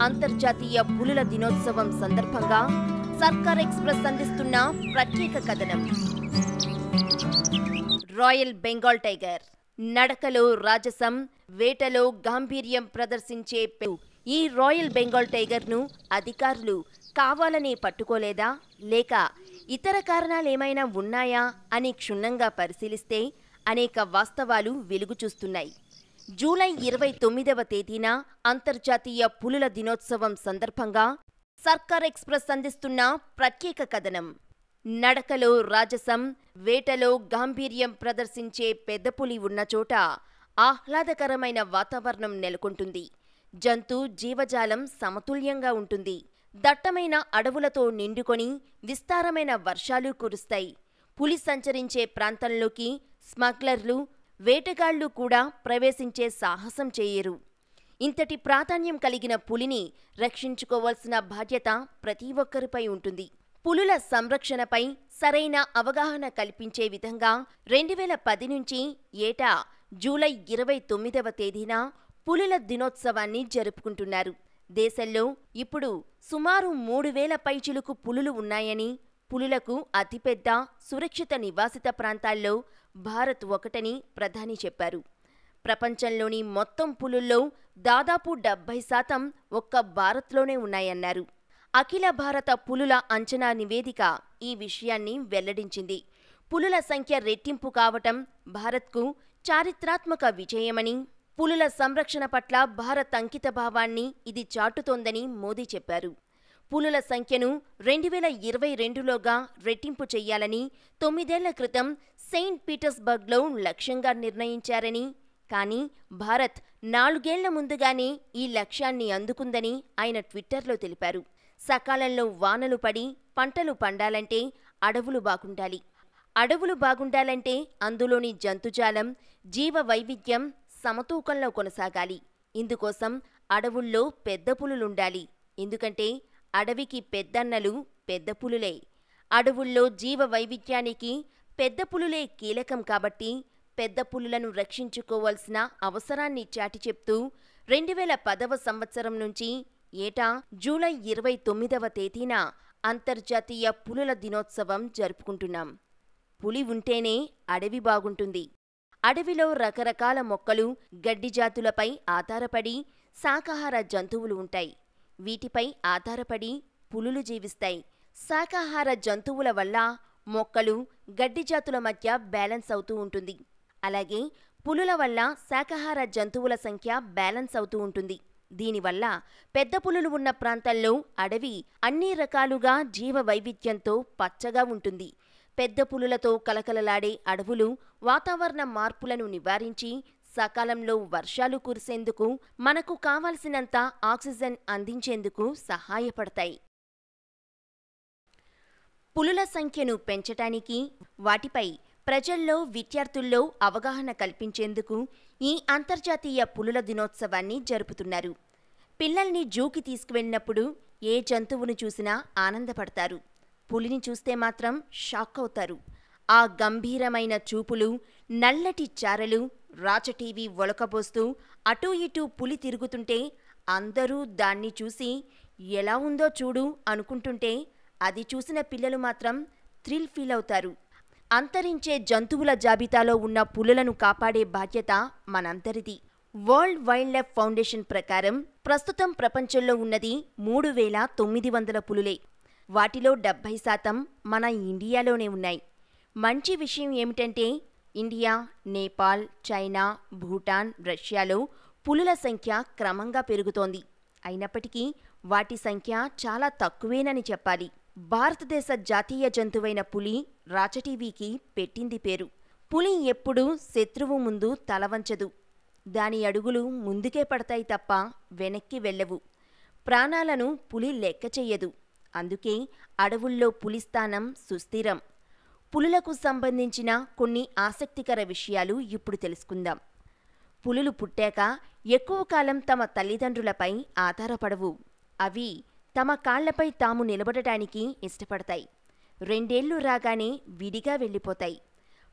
అంతర్జాతీయ పులుల దినోత్సవం సందర్భంగా సర్కార్ ఎక్స్ప్రెస్ అందిస్తున్న ప్రత్యేక కథనం. రాయల్ బెంగాల్ టైగర్ నడకలో రాజసం వేటలో గాంభీర్యం ప్రదర్శించే ఈ రాయల్ బెంగాల్ టైగర్ను అధికారులు కావాలనే పట్టుకోలేదా? లేక ఇతర కారణాలేమైనా ఉన్నాయా? అని క్షుణ్ణంగా పరిశీలిస్తే అనేక వాస్తవాలు వెలుగు చూస్తున్నాయి జూలై ఇరవై తొమ్మిదవ తేదీన అంతర్జాతీయ పులుల దినోత్సవం సందర్భంగా సర్కార్ ఎక్స్ప్రెస్ అందిస్తున్న ప్రత్యేక కథనం. నడకలో రాజసం వేటలో గాంభీర్యం ప్రదర్శించే పెద్దపులి ఉన్న చోట ఆహ్లాదకరమైన వాతావరణం నెలకొంటుంది. జంతు జీవజాలం సమతుల్యంగా ఉంటుంది. దట్టమైన అడవులతో నిండుకొని విస్తారమైన వర్షాలు కురుస్తాయి. పులి సంచరించే ప్రాంతంలోకి స్మగ్లర్లు వేటగాళ్ళు కూడా ప్రవేశించే సాహసం చేయరు. ఇంతటి ప్రాధాన్యం కలిగిన పులిని రక్షించుకోవాల్సిన బాధ్యత ప్రతి ఒక్కరిపై ఉంటుంది. పులుల సంరక్షణపై సరైన అవగాహన కల్పించే విధంగా రెండు వేల పది నుంచి ఏటా జూలై ఇరవై తొమ్మిదవ తేదీన పులుల దినోత్సవాన్ని జరుపుకుంటున్నారు. దేశంలో ఇప్పుడు సుమారు మూడు వేల పైచిలుకు పులులు ఉన్నాయని పులులకు అతిపెద్ద సురక్షిత నివాసిత ప్రాంతాల్లో భారత్ ఒకటని ప్రధాని చెప్పారు. ప్రపంచంలోని మొత్తం పులుల్లో దాదాపు డెబ్బై శాతం ఒక్క భారత్లోనే ఉన్నాయన్నారు. అఖిల భారత పులుల అంచనా నివేదిక ఈ విషయాన్ని వెల్లడించింది. పులుల సంఖ్య రెట్టింపు కావటం భారత్కు చారిత్రాత్మక విజయమని పులుల సంరక్షణ పట్ల భారత్ అంకితభావాన్ని ఇది చాటుతోందని మోదీ చెప్పారు. పులుల సంఖ్యను రెండు వేల ఇరవై రెండులోగా రెట్టింపు చెయ్యాలని తొమ్మిదేళ్ళ క్రితం సెయింట్ పీటర్స్బర్గ్లో లక్ష్యంగా నిర్ణయించారని. కానీ భారత్ నాలుగేళ్ళ ముందుగానే ఈ లక్ష్యాన్ని అందుకుందని ఆయన ట్విట్టర్లో తెలిపారు. సకాలంలో వానలు పడి పంటలు పండాలంటే అడవులు బాగుండాలి. అడవులు బాగుండాలంటే అందులోని జంతుజాలం జీవ వైవిధ్యం సమతూకంలో కొనసాగాలి. ఇందుకోసం అడవుల్లో పెద్ద పులులుండాలి. ఎందుకంటే అడవికి పెద్దన్నలు పెద్ద పులులే. అడవుల్లో జీవ వైవిధ్యానికి పెద్ద పులులే కీలకం కాబట్టి పెద్ద పులులను రక్షించుకోవాల్సిన అవసరాన్ని చాటి చెప్తూ రెండు వేల పదవ సంవత్సరం నుంచి ఏటా జూలై ఇరవై తొమ్మిదవ తేదీన అంతర్జాతీయ పులుల దినోత్సవం జరుపుకుంటున్నాం. పులి ఉంటేనే అడవి బాగుంటుంది. అడవిలో రకరకాల మొక్కలు గడ్డి జాతులపై ఆధారపడి శాకాహార జంతువులు ఉంటాయి. వీటిపై ఆధారపడి పులులు జీవిస్తాయి. శాకాహార జంతువుల వల్ల మొక్కలు గడ్డి జాతుల మధ్య బ్యాలెన్స్ అవుతూ ఉంటుంది. అలాగే పులుల వల్ల శాకాహార జంతువుల సంఖ్య బ్యాలెన్స్ అవుతూ ఉంటుంది. దీనివల్ల పెద్ద పులులు ఉన్న ప్రాంతాల్లో అడవి అన్ని రకాలుగా జీవ వైవిధ్యంతో పచ్చగా ఉంటుంది. పెద్ద పులులతో కలకలలాడే అడవులు వాతావరణ మార్పులను నివారించి సకాలంలో వర్షాలు కురిసేందుకు మనకు కావలసినంత ఆక్సిజన్ అందించేందుకు సహాయపడతాయి. పులుల సంఖ్యను పెంచటానికి వాటిపై ప్రజల్లో విద్యార్థుల్లో అవగాహన కల్పించేందుకు ఈ అంతర్జాతీయ పులుల దినోత్సవాన్ని జరుపుతున్నారు. పిల్లల్ని జూకి తీసుకువెళ్ళినప్పుడు ఏ జంతువును చూసినా ఆనందపడతారు. పులిని చూస్తే మాత్రం షాక్ అవుతారు. ఆ గంభీరమైన చూపులు నల్లటి చారలు రాచటీవీ ఒలకబోస్తూ అటూ ఇటూ పులి తిరుగుతుంటే అందరూ దాన్ని చూసి ఎలా ఉందో చూడు అనుకుంటుంటే అది చూసిన పిల్లలు మాత్రం థ్రిల్ ఫీల్ అవుతారు. అంతరించే జంతువుల జాబితాలో ఉన్న పులులను కాపాడే బాధ్యత మనందరిది. వరల్డ్ వైల్డ్ లైఫ్ ఫౌండేషన్ ప్రకారం ప్రస్తుతం ప్రపంచంలో ఉన్నది మూడు వేల తొమ్మిది వందల పులులే. వాటిలో డెబ్భై శాతం మన ఇండియాలోనే ఉన్నాయి. మంచి విషయం ఏమిటంటే ఇండియా నేపాల్ చైనా భూటాన్ రష్యాలో పులుల సంఖ్య క్రమంగా పెరుగుతోంది. అయినప్పటికీ వాటి సంఖ్య చాలా తక్కువేనని చెప్పాలి. భారతదేశ జాతీయ జంతువైన పులి రాచటీవీకి పెట్టింది పేరు. పులి ఎప్పుడూ శత్రువు ముందు తలవంచదు దాని అడుగులు ముందుకే పడతాయి తప్ప వెనక్కి వెళ్ళవు. ప్రాణాలను పులి లెక్క చెయ్యదు. అందుకే అడవుల్లో పులి స్థానం సుస్థిరం. పులులకు సంబంధించిన కొన్ని ఆసక్తికర విషయాలు ఇప్పుడు తెలుసుకుందాం. పులులు పుట్టాక ఎక్కువ కాలం తమ తల్లిదండ్రులపై ఆధారపడవు. అవి తమ కాళ్ళపై తాము నిలబడటానికి ఇష్టపడతాయి. రెండేళ్ళు రాగానే విడిగా వెళ్ళిపోతాయి.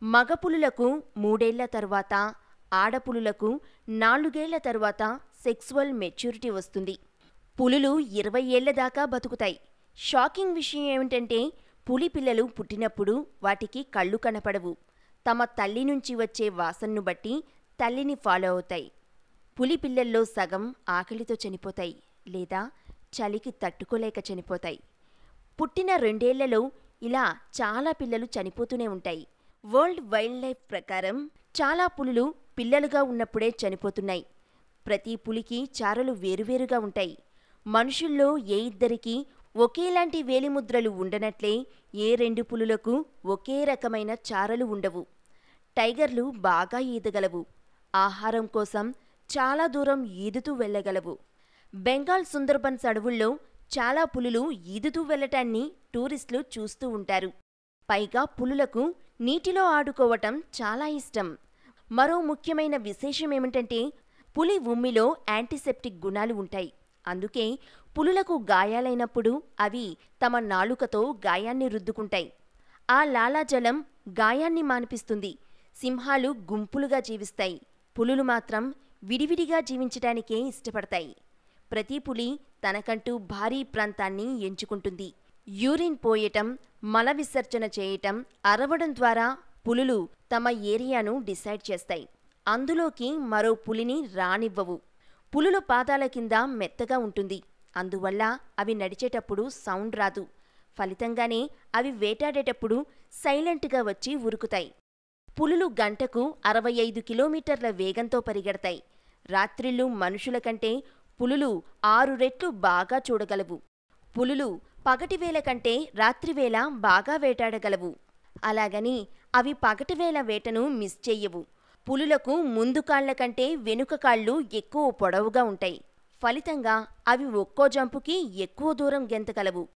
మగ పులులకు మూడేళ్ళ తరువాత ఆడపులులకు నాలుగేళ్ళ తరువాత సెక్సువల్ మెచ్యూరిటీ వస్తుంది. పులులు ఇరవై ఏళ్ళ దాకా బతుకుతాయి. షాకింగ్ విషయం ఏమిటంటే పులి పిల్లలు పుట్టినప్పుడు వాటికి కళ్ళు కనపడవు. తమ తల్లి నుంచి వచ్చే వాసనను బట్టి తల్లిని ఫాలో అవుతాయి. పులి పిల్లల్లో సగం ఆకలితో చనిపోతాయి లేదా చలికి తట్టుకోలేక చనిపోతాయి. పుట్టిన రెండేళ్ళలో ఇలా చాలా పిల్లలు చనిపోతూనే ఉంటాయి. వరల్డ్ వైల్డ్ లైఫ్ ప్రకారం చాలా పులులు పిల్లలుగా ఉన్నప్పుడే చనిపోతున్నాయి. ప్రతి పులికి చారలు వేరువేరుగా ఉంటాయి. మనుషుల్లో ఏ ఇద్దరికి ఒకేలాంటి వేలిముద్రలు ఉండనట్లే ఏ రెండు పులులకు ఒకే రకమైన చారలు ఉండవు. టైగర్లు బాగా ఈదగలవు. ఆహారం కోసం చాలా దూరం ఈదుతూ వెళ్ళగలవు. బెంగాల్ సుందర్బన్స్ అడవుల్లో చాలా పులులు ఈదుతూ వెళ్ళటాన్ని టూరిస్టులు చూస్తూ ఉంటారు. పైగా పులులకు నీటిలో ఆడుకోవటం చాలా ఇష్టం. మరో ముఖ్యమైన విశేషం ఏమిటంటే పులి ఉమ్మిలో యాంటీసెప్టిక్ గుణాలు ఉంటాయి. అందుకే పులులకు గాయాలైనప్పుడు అవి తమ నాలుకతో గాయాన్ని రుద్దుకుంటాయి. ఆ లాలాజలం గాయాన్ని మాన్పిస్తుంది. సింహాలు గుంపులుగా జీవిస్తాయి. పులులు మాత్రం విడివిడిగా జీవించటానికే ఇష్టపడతాయి. ప్రతి పులి తనకంటూ భారీ ప్రాంతాన్ని ఎంచుకుంటుంది. యూరిన్ పోయటం మల విసర్జన చేయటం అరవడం ద్వారా పులులు తమ ఏరియాను డిసైడ్ చేస్తాయి. అందులోకి మరో పులిని రానివ్వవు. పులుల పాదాల కింద మెత్తగా ఉంటుంది. అందువల్ల అవి నడిచేటప్పుడు సౌండ్ రాదు. ఫలితంగానే అవి వేటాడేటప్పుడు సైలెంట్గా వచ్చి ఉరుకుతాయి. పులులు గంటకు అరవై ఐదు కిలోమీటర్ల వేగంతో పరిగెడతాయి. రాత్రిళ్ళు మనుషుల కంటే పులులు ఆరు రెట్లు బాగా చూడగలవు. పులులు పగటివేళ కంటే రాత్రివేళ బాగా వేటాడగలవు. అలాగని అవి పగటివేళ వేటను మిస్ చెయ్యవు. పులులకు ముందు కాళ్ళ కంటే వెనుక కాళ్ళు ఎక్కువ పొడవుగా ఉంటాయి. ఫలితంగా అవి ఒక్కో జంపుకి ఎక్కువ దూరం గెంతగలవు.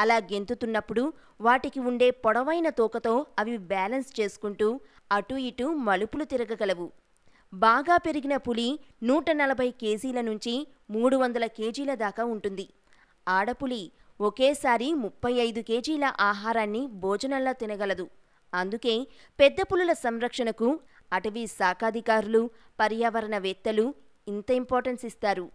అలా గెంతుతున్నప్పుడు వాటికి ఉండే పొడవైన తోకతో అవి బ్యాలెన్స్ చేసుకుంటూ అటూ ఇటూ మలుపులు తిరగగలవు. బాగా పెరిగిన పులి నూట నలభై కేజీల నుంచి మూడు వందల కేజీల దాకా ఉంటుంది. ఆడపులి ఒకేసారి ముప్పై ఐదు కేజీల ఆహారాన్ని భోజనంలా తినగలదు. అందుకే పెద్ద పులుల సంరక్షణకు అటవీ శాఖాధికారులు పర్యావరణవేత్తలు ఇంత ఇంపార్టెన్స్ ఇస్తారు.